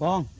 Vâng.